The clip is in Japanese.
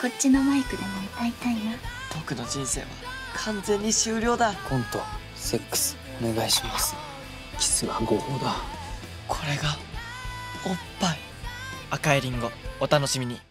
こっちのマイクでも歌いたいな。僕の人生は完全に終了だ。コントセックスお願いします。キスは合法だ。これがおっぱい。赤いリンゴお楽しみに。